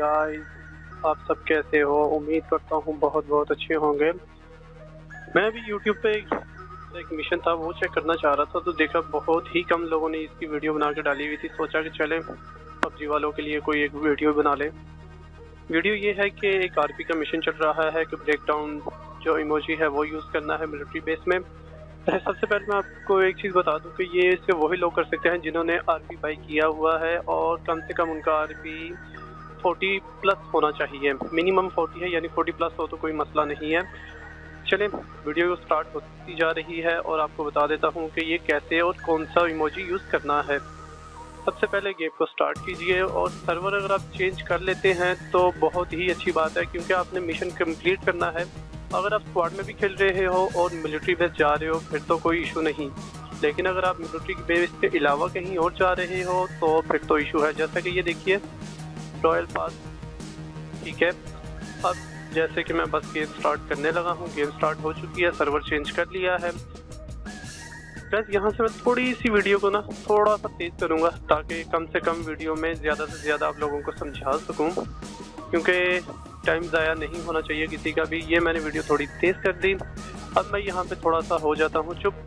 Guys आप सब कैसे हो? उम्मीद करता हूँ बहुत बहुत अच्छे होंगे। मैं भी यूट्यूब पे एक, मिशन था वो चेक करना चाह रहा था तो देखा बहुत ही कम लोगों ने इसकी वीडियो बना के डाली हुई थी। सोचा कि चले पबजी वालों के लिए कोई एक वीडियो बना ले। वीडियो ये है कि एक आरपी का मिशन चल रहा है कि ब्रेक डाउन जो इमोजी है वो यूज़ करना है मिलिट्री बेस में। सबसे पहले मैं आपको एक चीज़ बता दूँ कि ये सिर्फ़ वही लोग कर सकते हैं जिन्होंने आरपी बाई किया हुआ है और कम से कम उनका आरपी 40 प्लस होना चाहिए। मिनिमम 40 है, यानी 40 प्लस हो तो कोई मसला नहीं है। चले, वीडियो स्टार्ट होती जा रही है और आपको बता देता हूँ कि ये कैसे और कौन सा इमोजी यूज़ करना है। सबसे पहले गेम को स्टार्ट कीजिए और सर्वर अगर आप चेंज कर लेते हैं तो बहुत ही अच्छी बात है क्योंकि आपने मिशन कंप्लीट करना है। अगर आप स्क्वाड में भी खेल रहे हो और मिलिट्री बेस जा रहे हो, फिर तो कोई इशू नहीं। लेकिन अगर आप मिलिट्री बेस के अलावा कहीं और जा रहे हो तो फिर तो इशू है। जैसा कि ये देखिए रॉयल पास ठीक है? अब जैसे कि मैं बस गेम स्टार्ट करने लगा हूँ। गेम स्टार्ट हो चुकी है सर्वर चेंज कर लिया है। बस यहाँ से मैं थोड़ी सी वीडियो को ना थोड़ा सा तेज करूँगा, ताकि कम से कम वीडियो में ज़्यादा से ज़्यादा आप लोगों को समझा सकूँ। क्योंकि टाइम ज़ाया नहीं होना चाहिए किसी का भी। ये मैंने वीडियो थोड़ी तेज़ कर दी। अब मैं यहाँ पे थोड़ा सा हो जाता हूँ। चुप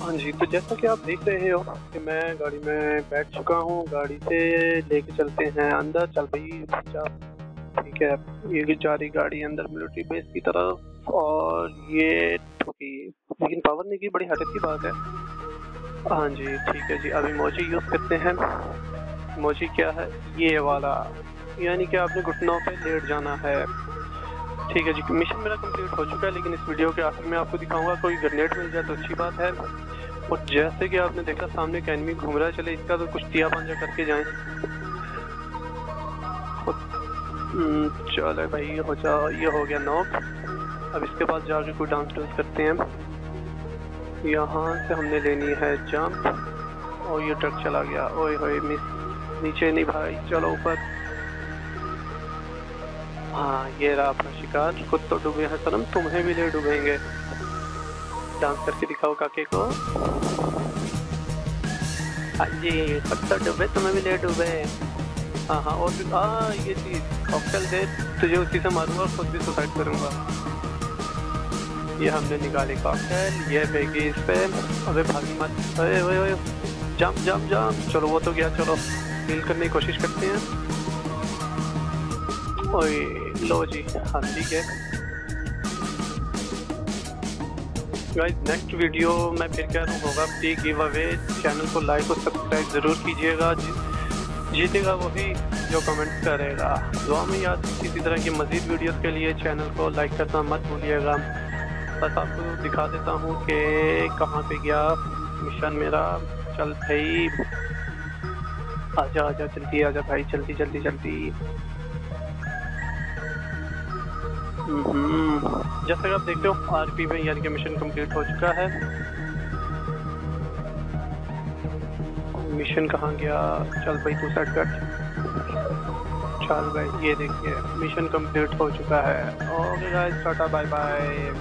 हाँ जी तो जैसा कि आप देख रहे हो कि मैं गाड़ी में बैठ चुका हूँ, गाड़ी से लेके चलते हैं, अंदर चल जा, ठीक है, ये जा रही गाड़ी अंदर मिलिट्री बेस की तरफ़, और ये ठोकी, लेकिन पावर नहीं की, बड़ी हटत की बात है। हाँ जी, ठीक है जी, अभी मोजी यूज़ करते हैं। मोजी क्या है? ये वाला, यानी कि आपने घुटनों पे लेट जाना है। ठीक है जी मिशन मेरा कंप्लीट हो चुका है, लेकिन इस वीडियो के आखिर में आपको दिखाऊँगा, कोई ग्रेनेड मिल जाए तो अच्छी बात है। और जैसे कि आपने देखा, सामने एक एनिमी घूम रहा है, चले इसका तो कुछ तिया पंजा करके जाएँ। चलो भाई, ये हो जा, ये हो गया नॉक अब इसके बाद जाके कोई डांस डांस करते हैं। यहाँ से हमने लेनी है जंप और ये ट्रक चला गया। ओए होए मिस नीचे नहीं भाई, चलो ऊपर। हाँ ये रहा अपना शिकार। खुद तो डूबे हैं सनम, तुम्हें भी ले डूबेंगे। डांस करके दिखाओ काके को। हाँ जी खुद तो डूबे, तुम्हें भी ले डूबे। हाँ हाँ और भी हाँ ये चीज़ कॉकटेल दे, तुझे उसी से मारूँगा खुद भी सुसाइड करूँगा। ये हमने निकाले कॉकटेल ये फेंकी इस पे। अबे भागी मत ओए ओए ओए जंप जंप जंप चलो, वो तो गया, चलो। डील करने की कोशिश करते हैं। ओए, लो जी हाँ ठीक है। गाइस नेक्स्ट वीडियो मैं फिर कह रहा हूँ होगा फ्री गिव अवे चैनल को लाइक और सब्सक्राइब ज़रूर कीजिएगा। जीतेगा वही जो कमेंट करेगा। दुआ में याद किसी तरह की मज़ीद वीडियोस के लिए चैनल को लाइक करना मत भूलिएगा। बस आपको दिखा देता हूँ कि कहाँ पे गया मिशन मेरा। चल भाई। आजा आजा जल्दी आजा भाई जल्दी जल्दी जल्दी जैसा कि आप देखते हो आरपी में यानी कि मिशन कंप्लीट हो चुका है। मिशन कहाँ गया? चल भाई तू सेट कर। चल भाई, ये देखिए, मिशन कंप्लीट हो चुका है। Okay guys tata bye bye